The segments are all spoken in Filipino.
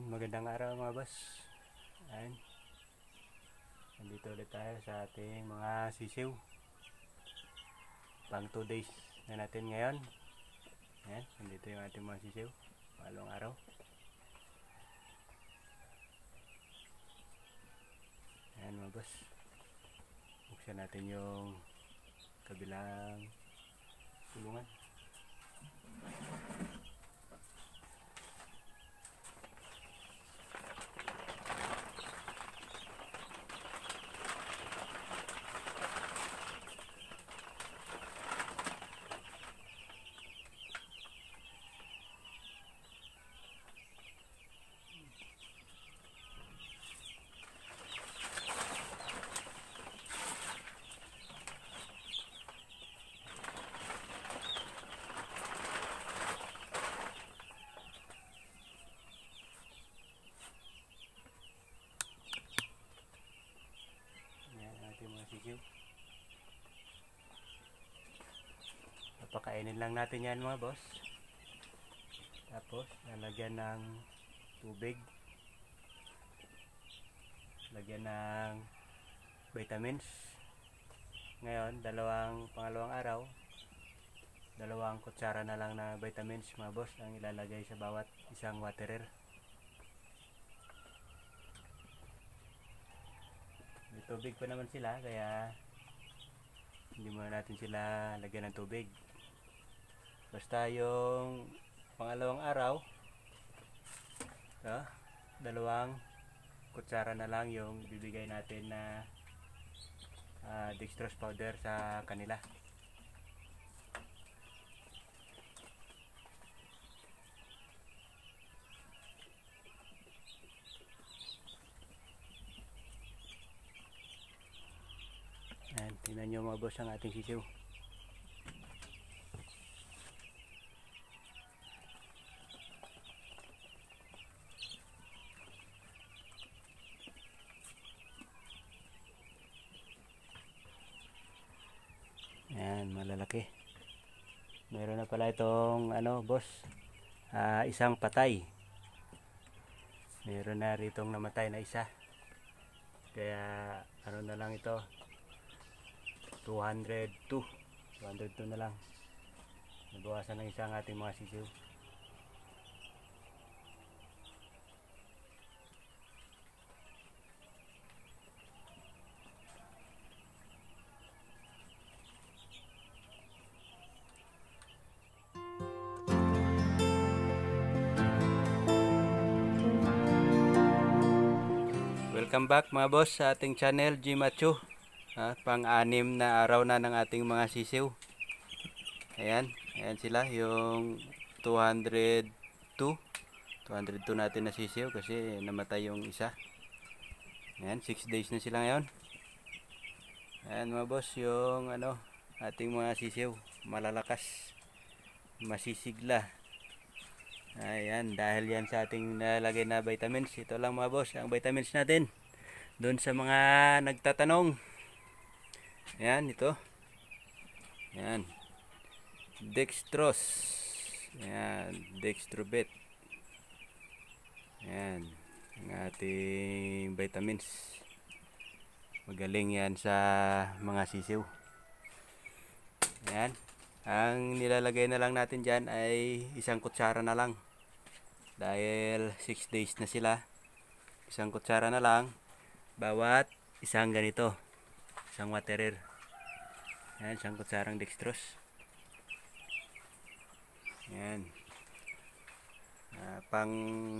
Ayan, magandang araw mga boss. Ayan. Nandito ulit tayo sa ating mga sisiw. Pang 2 days na natin ngayon. Ayan, nandito yung ating mga sisiw. Pangalawang araw. Ayan mga boss. Buksan natin yung kabilang kulungan. Ayan ang sisiw. Papakainin lang natin yan mga boss. Tapos, lalagyan ng tubig. Lagyan ng vitamins. Ngayon, dalawang pangalawang araw, dalawang kutsara na lang na vitamins mga boss ang ilalagay sa bawat isang waterer. May tubig pa naman sila kaya hindi muna natin sila lagyan ng tubig. Basta yung pangalawang araw, no, dalawang kutsara na lang yung bibigay natin na ah, dextrose powder sa kanila. Ayan, tingnan nyo mga boss ang ating sisiw. Ayan, malalaki. Meron na pala itong ano, boss. ah, isang patay. Meron na ritong namatay na isa. Kaya ano na lang ito, 202 202 na lang. Nabawasan ng isang ating mga sisiw. Welcome back mga boss sa ating channel G Macho Ah, pang-anim na araw na ng ating mga sisiw. Ayan, ayan sila yung 202. 202 natin na sisiw kasi namatay yung isa. Ayan, 6 days na sila ngayon. Ayan mga boss, yung ano, ating mga sisiw, malalakas, masisigla. Ayan, dahil yan sa ating nalagay na vitamins. Ito lang mga boss, ang vitamins natin. Doon sa mga nagtatanong, Ayan, ito. Ayan. Dextrose. Ayan, Dextrobet. Ayan, ang ating vitamins. Magaling yan sa mga sisiw. Ayan. Ang nilalagay na lang natin dyan ay isang kutsara na lang. Dahil 6 days na sila. Isang kutsara na lang. Bawat isang ganito. Isang waterer. Ayan, isang kutsarang dextrose. Ayan. Ah, pang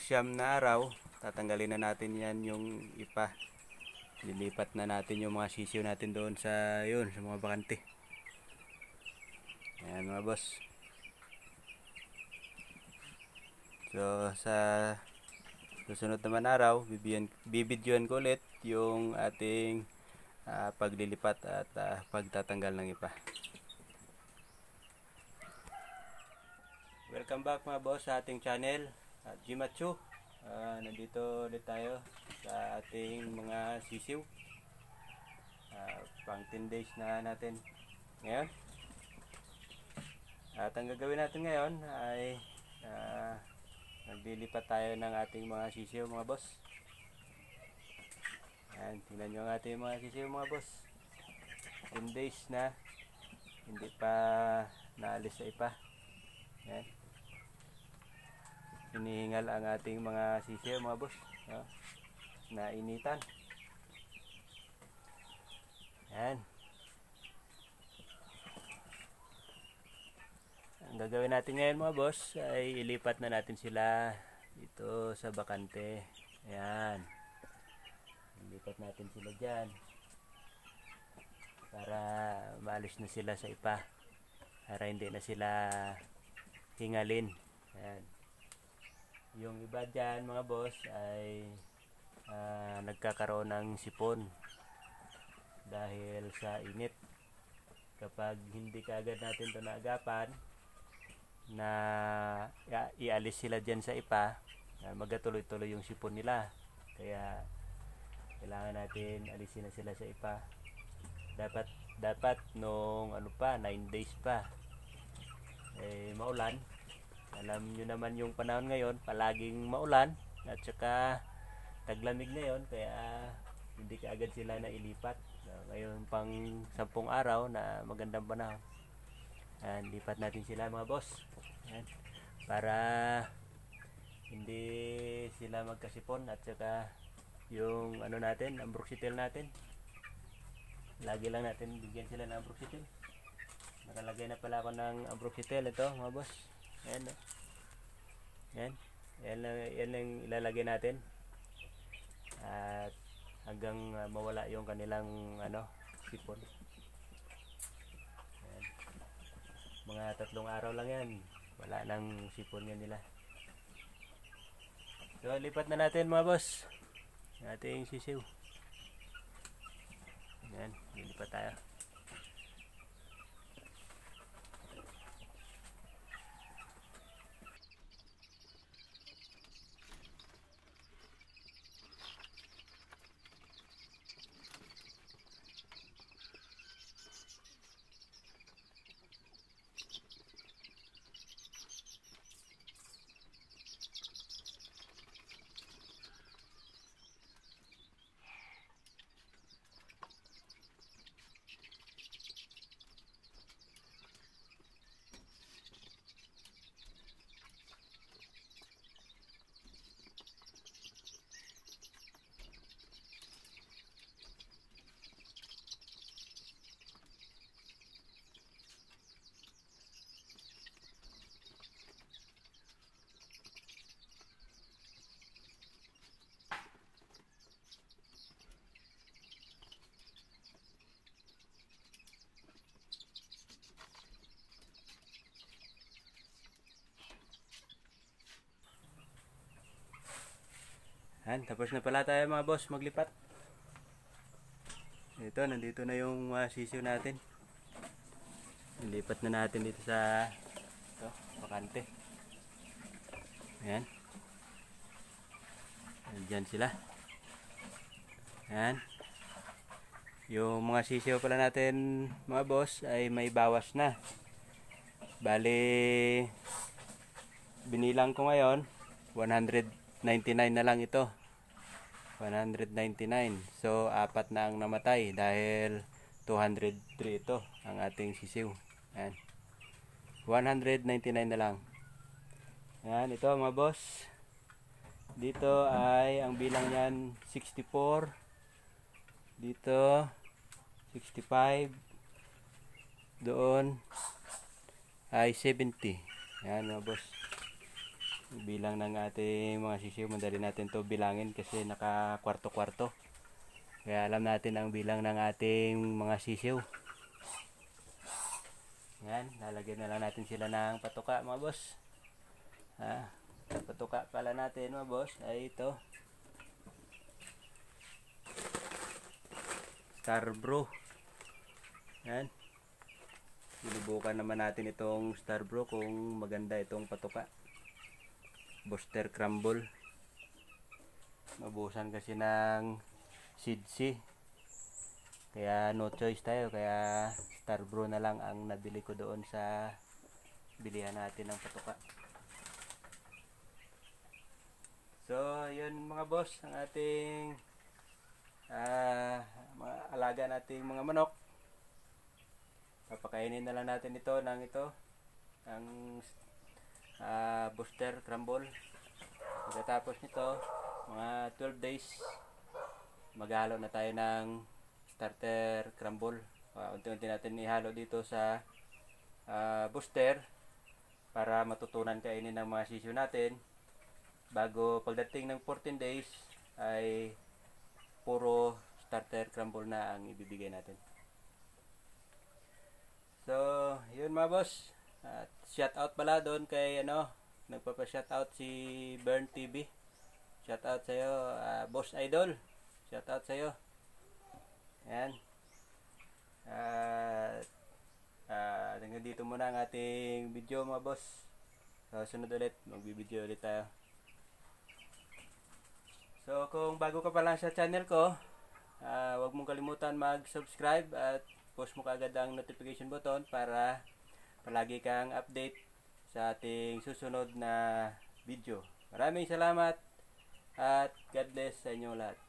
siyam na araw, tatanggalin na natin yan yung ipa. Lilipat na natin yung mga sisiw natin doon sa yun, sa mga bakante. Ayan mga boss. So sa susunod naman araw, bibigyan, bibidyoan ko ulit yung ating ah, paglilipat at ah, pagtatanggal ng ipa. Welcome back mga boss sa ating channel at Jimatsu. Ah, nandito ulit tayo sa ating mga sisiw. Ah, pang 10 days na natin ngayon. At ang gagawin natin ngayon ay ah, naglilipat tayo ng ating mga sisiyo mga boss. Yan, tingnan nyo ang ating mga sisiyo mga boss. 10 days na hindi pa naalis sa ipa. Yan. Hinihingal ang ating mga sisiyo mga boss. No? Nainitan. Yan. Ang gagawin natin ngayon mga boss ay ilipat na natin sila dito sa bakante. Ayan. Ilipat natin sila dyan. Para maalis na sila sa ipa. Para hindi na sila hingalin. Ayan. Yung iba dyan mga boss ay ah, nagkakaroon ng sipon dahil sa init. Kapag hindi kaagad natin ito naagapan, na ia- ialis sila dyan sa ipa, uh, magatuloy-tuloy yung sipon nila. Kaya kailangan natin alisin na sila sa ipa. Dapat dapat nung ano pa, 9 days pa. Eh maulan. Alam nyo naman yung panahon ngayon, palaging maulan at saka taglamig ngayon kaya hindi kaagad sila na ilipat. Uh, ngayon pang 10 araw na magandang panahon. Ayan, lipat natin sila mga boss. Ayan. Para hindi sila magkasipon at saka yung ano natin, ang bruxitil natin. Lagi lang natin bigyan sila ng bruxitil. Nakalagay na pala ako ng ambroxetil ito mga boss. Ayan. oh. Ayan. Ayan lang, ilalagay natin. At hanggang ah, mawala yung kanilang ano, sipon. Ayan. Mga tatlong araw lang yan. Wala nang sipon yan nila. So, lipat na natin mga boss. Ating sisiw. Ayan, lilipat tayo. Han, tapos na pala tayo mga boss maglipat. Ito, nandito na yung mga sisiw natin. Nilipat na natin dito sa ito, bakante. Ayan. Diyan sila. Ayan. Yung mga sisiw pala natin mga boss ay may bawas na. Bali, binilang ko ngayon, 199 na lang ito. 199. So, apat na ang namatay dahil 203 ito ang ating sisiw. Ayan. 199 na lang. Ayan, ito mga boss. Dito ay ang bilang niyan 64. Dito 65. Doon ay 70. Ayan mga boss bilang ng ating mga sisiw madali natin to bilangin kasi naka kwarto kwarto kaya alam natin ang bilang ng ating mga sisiw yan lalagyan na lang natin sila ng patuka mga boss. Ha, patuka pala natin mga boss. Ay ito. Starbro yan. Sinubukan naman natin itong Starbro kung maganda itong patuka booster crumble. Mabusan kasi ng seed kaya no choice tayo kaya star brew na lang ang nabili ko doon sa bilihan natin ng patuka. So, yun mga boss, ang ating ah mga alaga nating mga manok. Papakainin na lang natin ito ng ito, ng ah, booster crumble. Pagkatapos nito, mga 12 days, maghalo na tayo ng starter crumble. Uh, unti-unti natin ihalo dito sa ah, booster para matutunan kainin ng mga sisyo natin bago pagdating ng 14 days ay puro starter crumble na ang ibibigay natin. So, yun mga boss. At shout out pala doon kay ano, nagpapa-shout out si Burn TV. Shout out sa iyo, Boss Idol. Shout out sa iyo. Ayan. At uh, hanggang dito muna ang ating video mga boss. So, sunod ulit, magbibideo ulit tayo. So, kung bago ka pa lang sa channel ko, ah, huwag mong kalimutan mag-subscribe at push mo kaagad ang notification button para palagi kang update sa ating susunod na video. Maraming salamat at God bless sa inyong lahat.